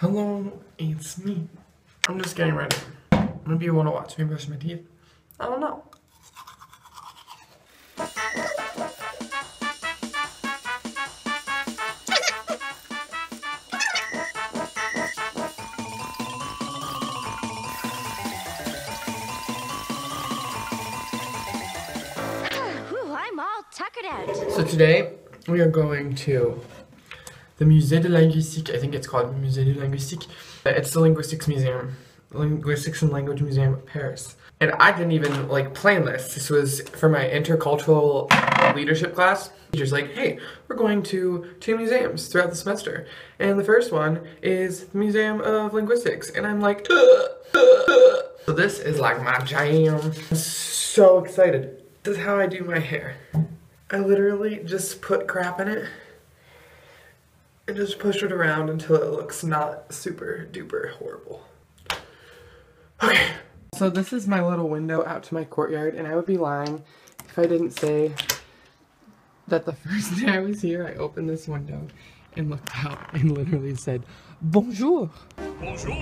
Hello, it's me. I'm just getting ready. Maybe you want to watch me brush my teeth. I don't know. I'm all tuckered out. So today we are going to the Musée de Linguistique. I think it's called Musée de Linguistique. Uh, it's the Linguistics Museum, Linguistics and Language Museum of Paris. And I didn't even like plan this. This was for my intercultural leadership class. Teacher's like, hey, we're going to two museums throughout the semester. And the first one is the Museum of Linguistics. And I'm like, so this is like my jam. I'm so excited. This is how I do my hair. I literally just put crap in it and just push it around until it looks not super duper horrible. Okay. So this is my little window out to my courtyard and I would be lying if I didn't say that the first day I was here I opened this window and looked out and literally said bonjour. Bonjour!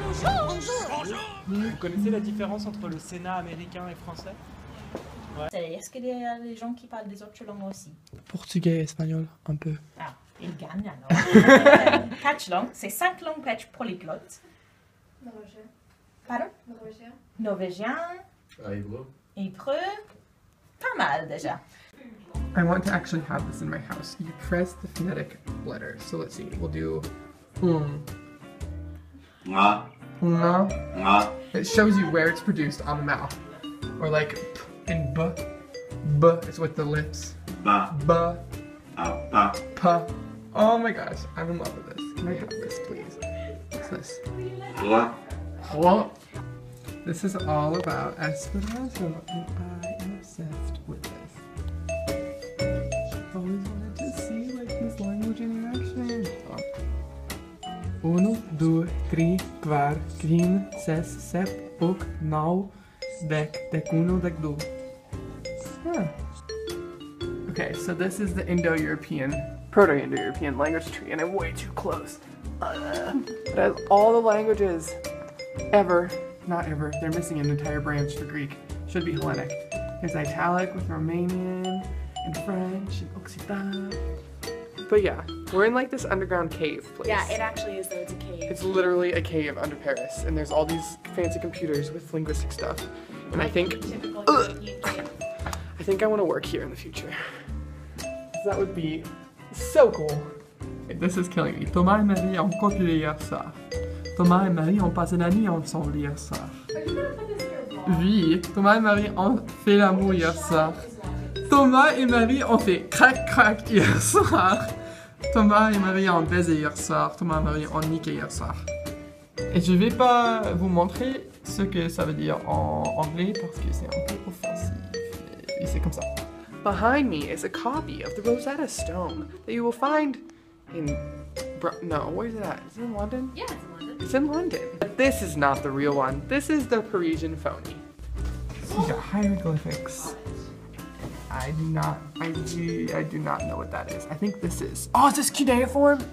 Bonjour! Bonjour! Vous connaissez la différence entre le Sénat américain et français Est-ce qu'il y a des gens qui parlent des autres langues aussi Portugais, espagnol, un peu. Ils gagnent alors. Quatre langues, c'est cinq langues pour être. Norvégien. Pardon Norvégien. Norvégien, Ah, hébreu. hébreu, pas mal déjà. I want to actually have this in my house. You press the phonetic letter. So let's see. We'll do um, Nga, no. nga, It shows you where it's produced on the mouth. Or like p and b. B is with the lips. ba, B, a, pa, p. Oh my gosh, I'm in love with this. Can I have this, please? What's this? roi, What? This is all about Esperanto, and I am obsessed with this. I've always wanted to see like this language in action. Uno, due, tri, kvar, kvin, ses, sep, ok, nau, dek, dek uno, dek du. Huh. Okay, so this is the Indo-European, Proto-Indo-European language tree, and I'm way too close. Uh, it has all the languages ever, not ever, they're missing an entire branch for Greek. Should be Hellenic. There's Italic with Romanian and French and Occitan. But yeah, we're in like this underground cave place. Yeah, it actually is though. It's a cave. It's literally a cave under Paris, and there's all these fancy computers with linguistic stuff. And I think, Typical Ugh. I think I want to work here in the future. That would be so cool. This is killing me. Thomas et Marie ont copulé hier soir. Thomas et Marie ont passé la nuit ensemble hier soir. Oui, Thomas et Marie ont fait l'amour hier soir. Thomas et Marie ont fait crac crac hier soir. Thomas et Marie ont baisé hier soir. Thomas et Marie ont niqué hier soir. Et je vais pas vous montrer ce que ça veut dire en anglais parce que c'est un peu offensif. Mais c'est comme ça. Behind me is a copy of the Rosetta Stone that you will find in. Bro- no, where's it at? Is it in London? Yeah, it's in London. It's in London. But this is not the real one. This is the Parisian phony. These are hieroglyphics. I do not. I do. I do not know what that is. I think this is. Oh, is this cuneiform?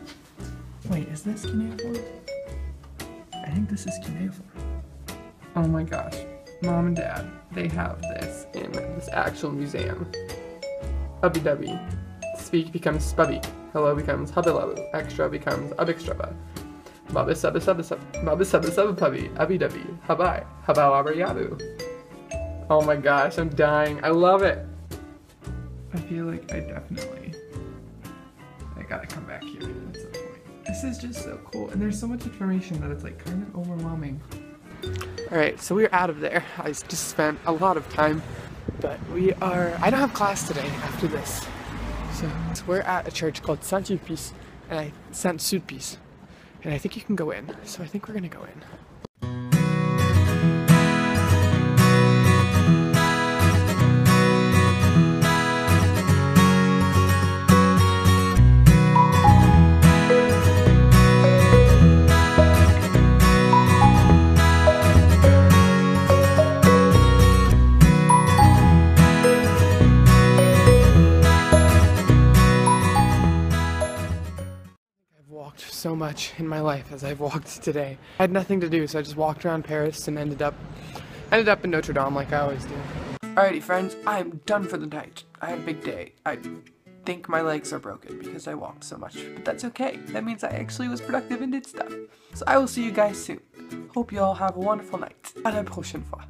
Wait, is this cuneiform? I think this is cuneiform. Oh my gosh, mom and dad, they have this in this actual museum. Ubbi dubbi. Speak becomes spubby. Hello becomes hubbilubby. Extra becomes ubextraba. Bubba subba subba sub. Bubba subba subba pubby. Ubbi dubbi. Habai. Habau abrayabu. Oh my gosh, I'm dying. I love it. I feel like I definitely. I gotta come back here at some point. This is just so cool, and there's so much information that it's like kind of overwhelming. All right, so we're out of there. I just spent a lot of time, but we are. I don't have class today after this, so, so we're at a church called Saint Sulpice, and I Saint Sulpice, and I think you can go in. So I think we're gonna go in. Walked so much in my life as I've walked today. I had nothing to do, so I just walked around Paris and ended up ended up in Notre Dame like I always do. Alrighty friends, I'm done for the night. I had a big day. I think my legs are broken because I walked so much, but that's okay. That means I actually was productive and did stuff. So I will see you guys soon. Hope you all have a wonderful night. À la prochaine fois.